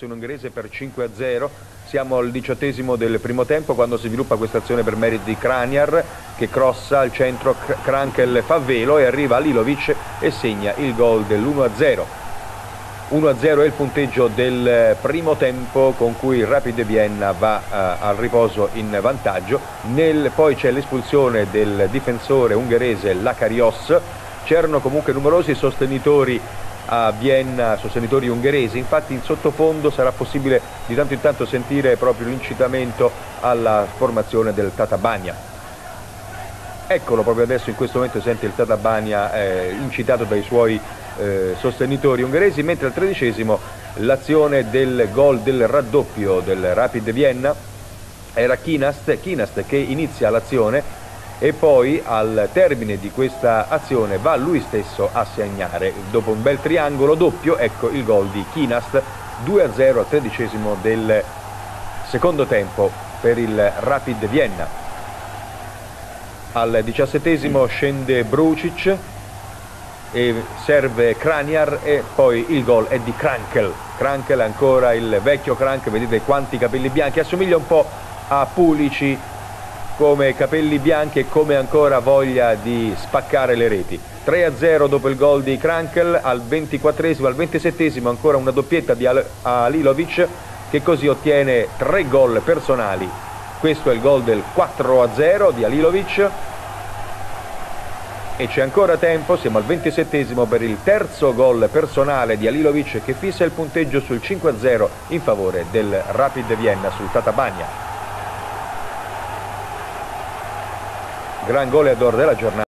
nazione ungherese per 5-0. Siamo al diciottesimo del primo tempo quando si sviluppa questa azione per merito di Kraniar che crossa al centro, Krankel fa velo e arriva a Lilovic e segna il gol dell'1-0. 1-0 è il punteggio del primo tempo con cui il Rapid Vienna va uh, al riposo in vantaggio. Nel, poi c'è l'espulsione del difensore ungherese Lakarios. C'erano comunque numerosi sostenitori a Vienna, sostenitori ungheresi, infatti in sottofondo sarà possibile di tanto in tanto sentire proprio l'incitamento alla formazione del Tatabania. Eccolo proprio adesso in questo momento sente il Tatabania eh, incitato dai suoi eh, sostenitori ungheresi, mentre al tredicesimo l'azione del gol del raddoppio del Rapid Vienna era Kinast, Kinast che inizia l'azione e poi al termine di questa azione va lui stesso a segnare. Dopo un bel triangolo doppio, ecco il gol di Kinast, 2-0 al tredicesimo del secondo tempo per il Rapid Vienna. Al diciassettesimo scende Brucic e serve Kraniar e poi il gol è di Krankel. Krankel ancora il vecchio Krankel, vedete quanti capelli bianchi, assomiglia un po' a Pulici come capelli bianchi e come ancora voglia di spaccare le reti. 3-0 dopo il gol di Krankel, al 24esimo, al 27esimo ancora una doppietta di Alilovic che così ottiene tre gol personali. Questo è il gol del 4-0 di Alilovic e c'è ancora tempo, siamo al 27esimo per il terzo gol personale di Alilovic che fissa il punteggio sul 5-0 in favore del Rapid Vienna sul Tatabagna. Gran goleador della giornata.